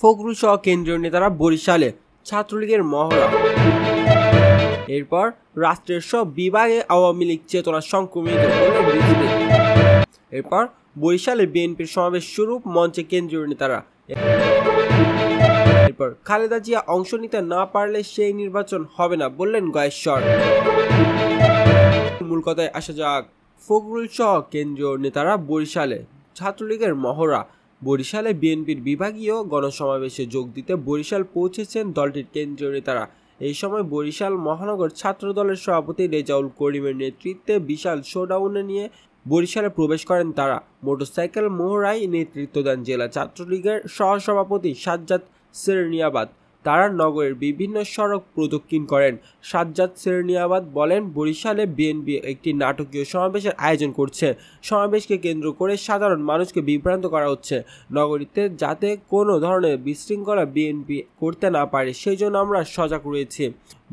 ফখরুল সহ কেন্দ্রীয় নেতারা বরিশালে ছাত্রলীগের মহড়া। এরপর রাষ্ট্রের সব বিভাগে আওয়ামী লীগ চেতনা সংক্রমিত এরপর বরিশালে বিএনপির সমাবেশ শুরু মঞ্চে কেন্দ্রীয় নেতারা। এরপর খালেদা জিয়া অংশ নিতে না পারলে সেই নির্বাচন হবে না বললেন গয়েশ্বর। মূল কথায় আসা যাক, ফখরুল সহ কেন্দ্রীয় নেতারা বরিশালে ছাত্রলীগের মহড়া বরিশালে বিএনপির বিভাগীয় গণসমাবেশে যোগ দিতে বরিশাল পৌঁছেছেন দলটির কেন্দ্রীয় নেতারা। এই সময় বরিশাল মহানগর ছাত্র দলের সভাপতি রেজাউল করিমের নেতৃত্বে বিশাল শোডাউনে নিয়ে বরিশালে প্রবেশ করেন তারা। মোটরসাইকেল মোহরাই নেতৃত্ব দেন জেলা ছাত্রলীগের সহসভাপতি সাজ্জাদ সেরনিয়াবাদ। তারা নগরের বিভিন্ন সড়ক প্রদক্ষিণ করেন। সাজ্জাদ সেরনিয়াবাদ বলেন, বরিশালে বিএনপি একটি নাটকীয় সমাবেশের আয়োজন করছে। সমাবেশকে কেন্দ্র করে সাধারণ মানুষকে বিভ্রান্ত করা হচ্ছে। নগরীতে যাতে কোনো ধরনের বিশৃঙ্খলা বিএনপি করতে না পারে সেই জন্য আমরা সজাগ রয়েছি।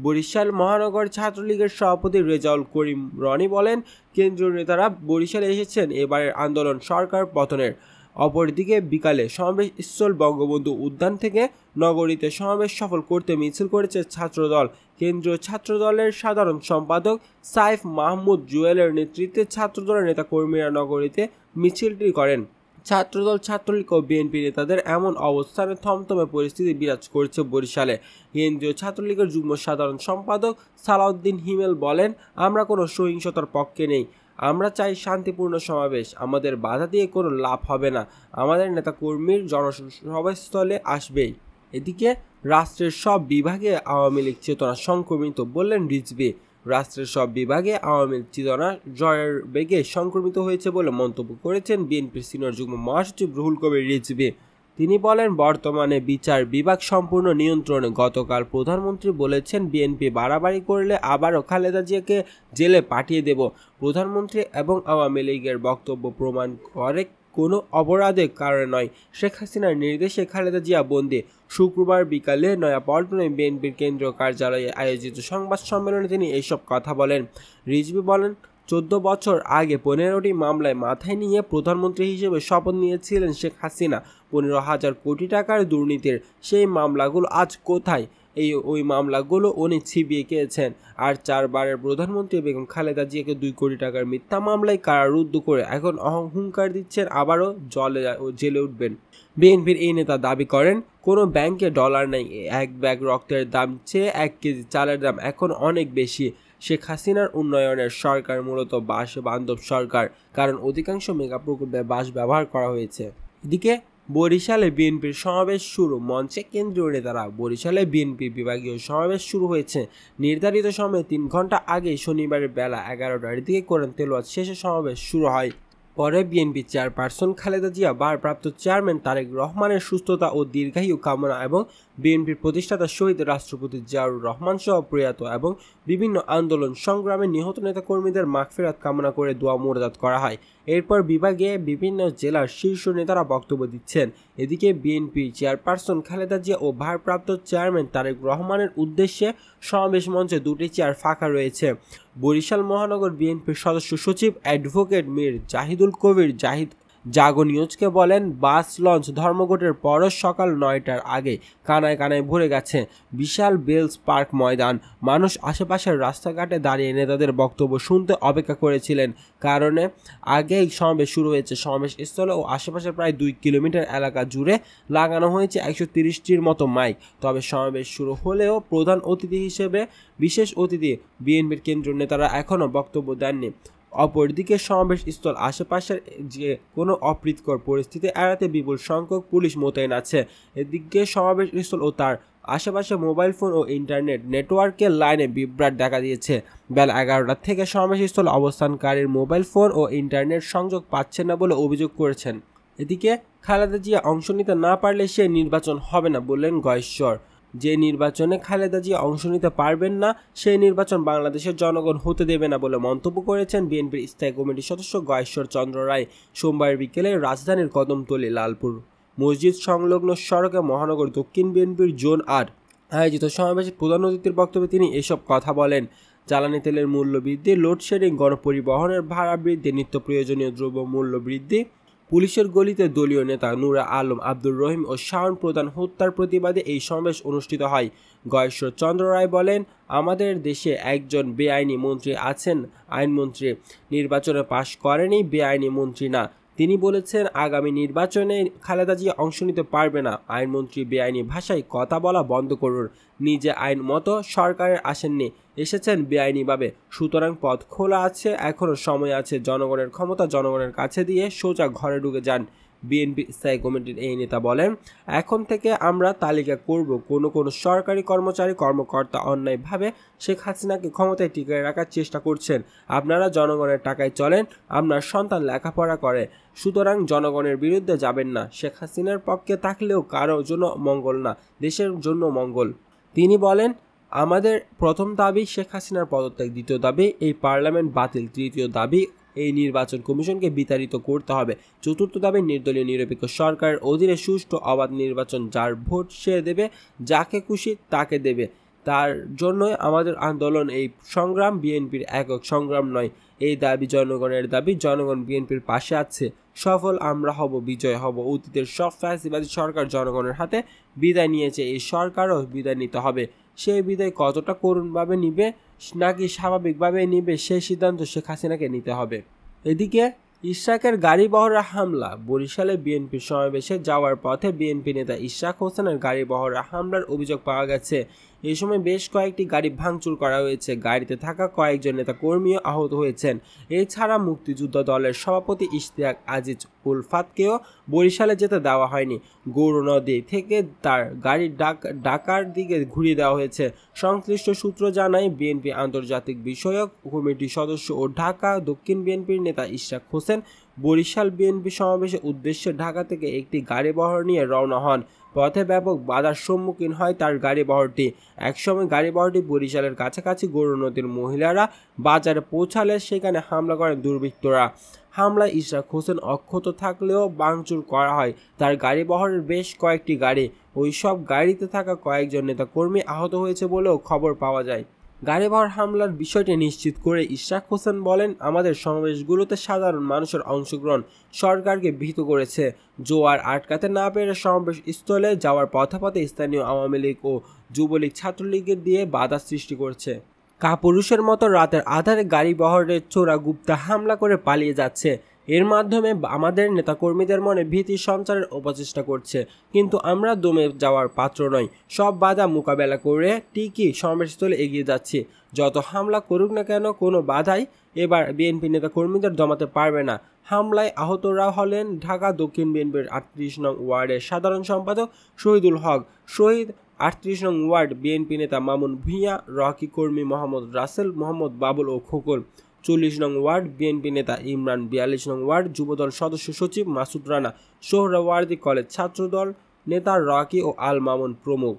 বরিশাল মহানগর ছাত্রলীগের সভাপতি রেজাউল করিম রনি বলেন, কেন্দ্রীয় নেতারা বরিশালে এসেছেন, এবারের আন্দোলন সরকার পতনের। অপরদিকে বিকালে সমাবেশ স্থল বঙ্গবন্ধু উদ্যান থেকে নগরীতে সমাবেশ সফল করতে মিছিল করেছে ছাত্রদল। কেন্দ্রীয় ছাত্রদলের সাধারণ সম্পাদক সাইফ মাহমুদ জুয়েলের নেতৃত্বে ছাত্রদলের নেতাকর্মীরা নগরীতে মিছিলটি করেন। ছাত্রদল, ছাত্রলীগ ও বিএনপি নেতাদের এমন অবস্থানে থমথমে পরিস্থিতি বিরাজ করছে বরিশালে। কেন্দ্রীয় ছাত্রলীগের যুগ্ম সাধারণ সম্পাদক সালাউদ্দিন হিমেল বলেন, আমরা কোনো সহিংসতার পক্ষে নেই। আমরা চাই শান্তিপূর্ণ সমাবেশ। আমাদের বাধা দিয়ে কোনো লাভ হবে না। আমাদের নেতা কর্মীর জনসভাস্থলে আসবেই। এদিকে রাষ্ট্রের সব বিভাগে আওয়ামী লীগ চেতনা সংক্রমিত বললেন রিজবি রাষ্ট্রের সব বিভাগে আওয়ামী লীগ চেতনা জয়ের বেগে সংক্রমিত হয়েছে বলে মন্তব্য করেছেন বিএনপির সিনিয়র যুগ্ম মহাসচিব রুহুল কবির রিজবি তিনি বলেন, বর্তমানে বিচার বিভাগ সম্পূর্ণ নিয়ন্ত্রণে। গতকাল প্রধানমন্ত্রী বলেছেন, বিএনপি বাড়াবাড়ি করলে আবারও খালেদা জিয়াকে জেলে পাঠিয়ে দেব। প্রধানমন্ত্রী এবং আওয়ামী লীগের বক্তব্য প্রমাণ করে, কোনো অপরাধের কারণে নয়। শেখ হাসিনার নির্দেশে খালেদা জিয়া বন্দি। শুক্রবার বিকালে নয়াপল্টনে বিএনপির কেন্দ্রীয় কার্যালয়ে আয়োজিত সংবাদ সম্মেলনে তিনি এইসব কথা বলেন। রিজভি বলেন চোদ্দ বছর আগে পনেরোটি মামলায় মাথায় নিয়ে প্রধানমন্ত্রী হিসেবে শপথ নিয়েছিলেন শেখ হাসিনা। পনেরো হাজার কোটি টাকার দুর্নীতির সেই মামলাগুলো আজ কোথায়? এই, ওই মামলাগুলো উনি ছিবিয়ে খেয়েছেন। আর চারবারের প্রধানমন্ত্রী বেগম খালেদা জিয়াকে দুই কোটি টাকার মিথ্যা মামলায় কারারুদ্ধ করে এখন অহংকার দিচ্ছেন, আবারও জলে, জেলে উঠবেন। বিএনপির এই নেতা দাবি করেন, কোনো ব্যাংকে ডলার নেই, এক ব্যাগ রক্তের দাম চেয়ে এক কেজি চালের দাম এখন অনেক বেশি। শেখ হাসিনার উন্নয়নের সরকার মূলত বাস বান্ধব সরকার, কারণ অধিকাংশ মেগা প্রকল্পে বাস ব্যবহার করা হয়েছে। এদিকে, বরিশালে বিএনপির সমাবেশ শুরু মঞ্চে কেন্দ্রীয় নেতারা বরিশালে বিএনপি বিভাগীয় সমাবেশ শুরু হয়েছে। নির্ধারিত সময়ে তিন ঘণ্টা আগে শনিবারের বেলা এগারোটার দিকে করেন তেলোয়াত শেষে সমাবেশ শুরু হয়। পরে বিএনপি চেয়ারপারসন খালেদা জিয়া ভারপ্রাপ্ত চেয়ারম্যান তারেক রহমানের সুস্থতা ও দীর্ঘায়ু কামনা এবং বিএনপির প্রতিষ্ঠাতা শহীদ রাষ্ট্রপতি জিয়াউর রহমান সহ প্রয়াত এবং বিভিন্ন আন্দোলন সংগ্রামে নিহত নেতাকর্মীদের মাগফেরাত কামনা করে দোয়া মোরদাত করা হয়। এরপর বিভাগে বিভিন্ন জেলার শীর্ষ নেতারা বক্তব্য দিচ্ছেন। এদিকে বিএনপি চেয়ারপারসন খালেদা জিয়া ও ভারপ্রাপ্ত চেয়ারম্যান তারেক রহমানের উদ্দেশ্যে সমাবেশ মঞ্চে দুটি চেয়ার ফাঁকা রয়েছে। বরিশাল মহানগর বিএনপির সদস্য সচিব অ্যাডভোকেট মীর জাহিদুল কবির জাহিদ জাগো নিউজকে বলেন, বাস লঞ্চ ধর্মঘটের পরও সকাল নয়টার আগে কানায় কানায় ভরে গেছে বিশাল বেলস পার্ক ময়দান। মানুষ আশেপাশের রাস্তাঘাটে দাঁড়িয়ে নেতাদের বক্তব্য শুনতে অপেক্ষা করেছিলেন। কারণে আগেই সমাবেশ শুরু হয়েছে। সমাবেশ স্থলে ও আশেপাশে প্রায় দুই কিলোমিটার এলাকা জুড়ে লাগানো হয়েছে একশো তিরিশটির মতো মাইক। তবে সমাবেশ শুরু হলেও প্রধান অতিথি হিসেবে বিশেষ অতিথি বিএনপির কেন্দ্রীয় নেতারা এখনও বক্তব্য দেননি। অপরদিকে সমাবেশ স্থল আশেপাশের যে কোনো অপ্রীতকর পরিস্থিতি এড়াতে বিপুল সংখ্যক পুলিশ মোতায়েন আছে। এদিকে সমাবেশ স্থল ও তার আশেপাশে মোবাইল ফোন ও ইন্টারনেট নেটওয়ার্কের লাইনে বিভ্রাট দেখা দিয়েছে। বেলা এগারোটা থেকে সমাবেশস্থল অবস্থানকারীর মোবাইল ফোন ও ইন্টারনেট সংযোগ পাচ্ছে না বলে অভিযোগ করেছেন। এদিকে খালেদা জিয়া অংশ নিতে না পারলে সে নির্বাচন হবে না বললেন গয়েশ্বর। যে নির্বাচনে খালেদা জিয়া অংশ নিতে পারবেন না, সেই নির্বাচন বাংলাদেশের জনগণ হতে দেবে না বলে মন্তব্য করেছেন বিএনপির স্থায়ী কমিটির সদস্য গয়েশ্বর চন্দ্র রায়। সোমবার বিকেলে রাজধানীর কদমতলী, লালপুর মসজিদ সংলগ্ন সড়কে মহানগর দক্ষিণ বিএনপির জোন আর আয়োজিত সমাবেশে প্রধান অতিথির বক্তব্যে তিনি এসব কথা বলেন। জ্বালানি তেলের মূল্য বৃদ্ধি, লোডশেডিং, গণপরিবহনের ভাড়া বৃদ্ধি, নিত্য প্রয়োজনীয় দ্রব্য মূল্য বৃদ্ধি পুলিশের গলিতে দলীয় নেতা নুরা আলম, আব্দুর রহিম ও শাওন প্রধান হত্যার প্রতিবাদে এই সমাবেশ অনুষ্ঠিত হয়। গয়েশ্বর চন্দ্র রায় বলেন, আমাদের দেশে একজন বেআইনি মন্ত্রী আছেন, আইনমন্ত্রী নির্বাচনে পাশ করেনি, বেআইনি মন্ত্রী না। তিনি বলেছেন, আগামী নির্বাচনে খালেদা জিয়া অংশ নিতে পারবে না। আইনমন্ত্রী বেআইনি ভাষায় কথা বলা বন্ধ করুন। নিজে আইন মতো সরকারের আসেননি। এসেছেন বেআইনিভাবে। সুতরাং পথ খোলা আছে, এখনও সময় আছে জনগণের ক্ষমতা, জনগণের কাছে দিয়ে সোজা ঘরে ঢুকে যান। বিএনপি স্থায়ী কমিটির এই নেতা বলেন, এখন থেকে আমরা তালিকা করব কোনো কোনো সরকারি কর্মচারী, কর্মকর্তা অন্যায়ভাবে শেখ হাসিনাকে ক্ষমতায় টিকিয়ে রাখার চেষ্টা করছেন। আপনারা জনগণের টাকায় চলেন, আপনার সন্তান লেখাপড়া করে। সুতরাং জনগণের বিরুদ্ধে যাবেন না। শেখ হাসিনার পক্ষে থাকলেও কারোর জন্য মঙ্গল না, দেশের জন্য মঙ্গল। তিনি বলেন আমাদের প্রথম দাবি শেখ হাসিনার পদত্যাগ, দ্বিতীয় দাবি এই পার্লামেন্ট বাতিল, তৃতীয় দাবি এই নির্বাচন কমিশনকে বিতাড়িত করতে হবে। চতুর্থ দাবি, নির্দলীয় নিরপেক্ষ সরকারের অধীনে সুষ্ঠু অবাধ নির্বাচন যার ভোট সে দেবে, যাকে খুশি তাকে দেবে। তার জন্যই আমাদের আন্দোলন এই সংগ্রাম, বিএনপির একক সংগ্রাম নয়। এই দাবি জনগণের দাবি, জনগণ বিএনপির পাশে আছে। সফল আমরা হব, বিজয় হব, অতীতের সব ফ্যাসিবাদী সরকার জনগণের হাতে বিদায় নিয়েছে, এই সরকারও বিদায় নিতে হবে। সেই বিদায় কতটা করুণভাবে নিবে নাকি স্বাভাবিকভাবে নিবে সেই সিদ্ধান্ত শেখ হাসিনাকে নিতে হবে। এদিকে ইশাকের গাড়িবহরা হামলা, বরিশালে বিএনপি সমাবেশে যাওয়ার পথে বিএনপি নেতা ইশাক হোসেনের গাড়িবহরা হামলার অভিযোগ পাওয়া গেছে। এই সময় বেশ কয়েকটি গাড়ি ভাঙচুর করা হয়েছে। গাড়িতে থাকা কয়েকজন নেতা কর্মীও আহত হয়েছেন। এছাড়া মুক্তিযুদ্ধ দলের সভাপতি ইশতিয়াক আজিজ উলফাতকেও বরিশালে যেতে দেওয়া হয়নি। গৌর নদী থেকে তার গাড়ি ডাকার দিকে ঘুরিয়ে দেওয়া হয়েছে। সংশ্লিষ্ট সূত্র জানায়, বিএনপি আন্তর্জাতিক বিষয়ক কমিটির সদস্য ও ঢাকা দক্ষিণ বিএনপির নেতা ইশাক হোসেন বরিশাল বিএনপি সমাবেশের উদ্দেশ্যে ঢাকা থেকে একটি গাড়ি বহর নিয়ে রওনা হন। পথে ব্যাপক বাধার সম্মুখীন হয় তার গাড়ি বহরটি। একসময় গাড়ি বহরটি বরিশালের কাছাকাছি গরু নদীর মহিলারা বাজারে পৌঁছালে সেখানে হামলা করেন দুর্বৃত্তরা। হামলায় ইশরাক হোসেন অক্ষত থাকলেও বাংচুর করা হয়। তার গাড়ি বহরের বেশ কয়েকটি গাড়ি। ওই সব গাড়িতে থাকা কয়েকজন নেতা কর্মী আহত হয়েছে বলেও খবর পাওয়া যায়। গাড়িবহর হামলার বিষয়টি নিশ্চিত করে ইশরাক হোসেন বলেন, আমাদের সমাবেশগুলোতে সাধারণ মানুষের অংশগ্রহণ সরকারকে ভীত করেছে। জোয়ার আটকাতে না পেরে সমাবেশ স্থলে যাওয়ার পথে স্থানীয় আওয়ামী লীগ ও যুবলীগ ছাত্রলীগের দিয়ে বাধা সৃষ্টি করছে। কাপুরুষের মতো রাতের আধারে গাড়ি বহরের চোরা গুপ্তা হামলা করে পালিয়ে যাচ্ছে। এর মাধ্যমে আমাদের নেতাকর্মীদের মনে ভীতি সঞ্চারের অপচেষ্টা করছে। কিন্তু আমরা দমে যাওয়ার পাত্র নই। সব বাধা মোকাবেলা করে টিকি সমাবেশস্থলে এগিয়ে যাচ্ছি। যত হামলা করুক না কেন, কোনো বাধাই এবার বিএনপি নেতাকর্মীদের দমাতে পারবে না। হামলায় আহতরা হলেন ঢাকা দক্ষিণ বিএনপির আটত্রিশ নং ওয়ার্ডের সাধারণ সম্পাদক শহীদুল হক। শহীদ আটত্রিশ নং ওয়ার্ড বিএনপি নেতা মামুন ভূঁইয়া, রকি কর্মী মোহাম্মদ রাসেল, মোহাম্মদ বাবুল ও খোকন। চল্লিশ নং ওয়ার্ড, বিএনপি নেতা ইমরান বিয়াল্লিশ নং ওয়ার্ড, যুবদল সদস্য সচিব মাসুদ রানা সোহরাওয়ার্দী কলেজ ছাত্রদল নেতা রাকি ও আল মামুন প্রমুখ।